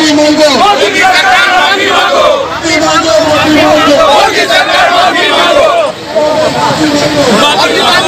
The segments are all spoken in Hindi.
माफी मांगो मोदी की सरकार माफी मांगो माफी मांगो माफी मांगो मोदी सरकार माफी मांगो माफी मांगो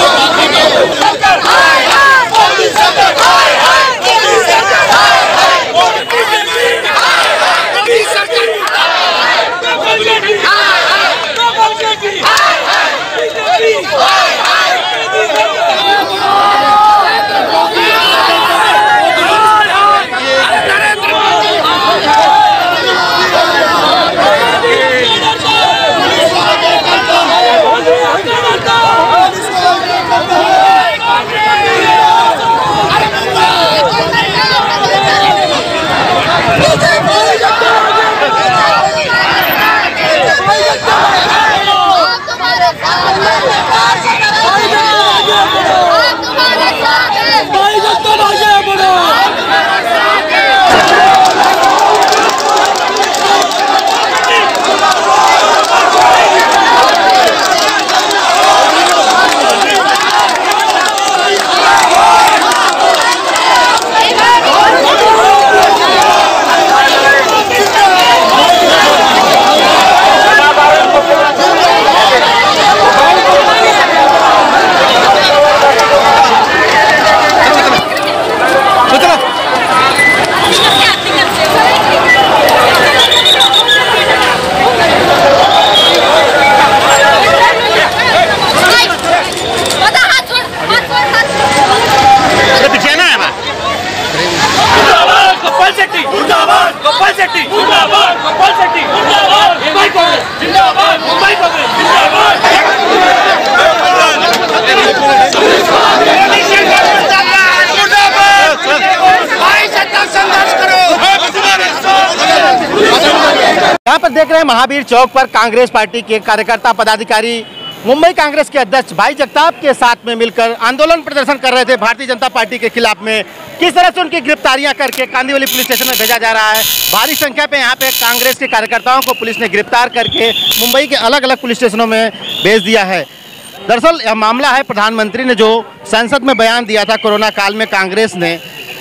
महावीर चौक पर कांग्रेस पार्टी के कार्यकर्ता पदाधिकारी, मुंबई कांग्रेस के अध्यक्ष भाई जगताप के साथ में मिलकर आंदोलन प्रदर्शन कर रहे थे। भारतीय जनता पार्टी के खिलाफ में किस तरह से उनकी गिरफ्तारियाँ करके कांदीवली पुलिस स्टेशन में भेजा जा रहा है? भारी संख्या पे यहाँ पे कांग्रेस के कार्यकर्ताओं को पुलिस ने गिरफ़्तार करके मुंबई के अलग अलग पुलिस स्टेशनों में भेज दिया है। दरअसल, यह मामला है, प्रधानमंत्री ने जो संसद में बयान दिया था कोरोना काल में कांग्रेस ने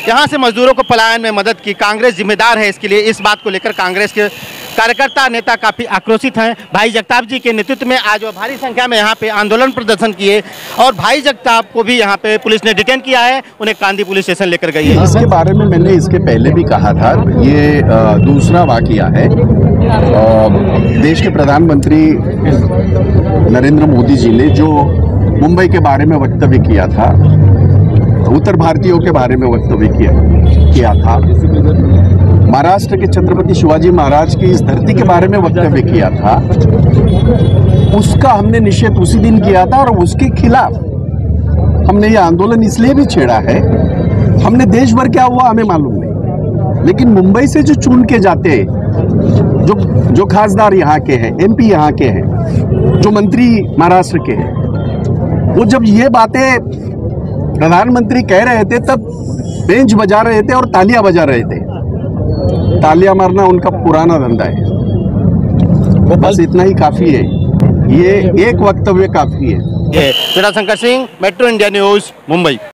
यहाँ से मजदूरों को पलायन में मदद की। कांग्रेस जिम्मेदार है इसके लिए। इस बात को लेकर कांग्रेस के कार्यकर्ता नेता काफ़ी आक्रोशित हैं। भाई जगताप जी के नेतृत्व में आज वो भारी संख्या में यहाँ पे आंदोलन प्रदर्शन किए और भाई जगताप को भी यहाँ पे पुलिस ने डिटेन किया है। उन्हें कांदी पुलिस स्टेशन लेकर गई है। इसके बारे में मैंने इसके पहले भी कहा था। ये दूसरा वाकया है। देश के प्रधानमंत्री नरेंद्र मोदी जी ने जो मुंबई के बारे में वक्तव्य किया था उत्तर भारतीयों के बारे में वक्तव्य किया किया था। महाराष्ट्र के छत्रपति शिवाजी महाराज की इस धरती के बारे में वक्तव्य किया था। उसका हमने निषेध उसी दिन किया था और उसके खिलाफ हमने ये आंदोलन इसलिए भी छेड़ा है, हमने देश भर क्या हुआ हमें मालूम नहीं। लेकिन मुंबई से जो चुन के जाते हैं जो जो खासदार यहाँ के हैं एमपी यहाँ के हैं, जो मंत्री महाराष्ट्र के हैं, वो जब ये बातें प्रधानमंत्री कह रहे थे, तब बेंच बजा रहे थे और तालियाँ बजा रहे थे। तालियाँ मारना उनका पुराना धंधा है। वो बस इतना ही काफ़ी है। ये एक वक्तव्य काफ़ी है। Shankar Singh, metro India news, Mumbai.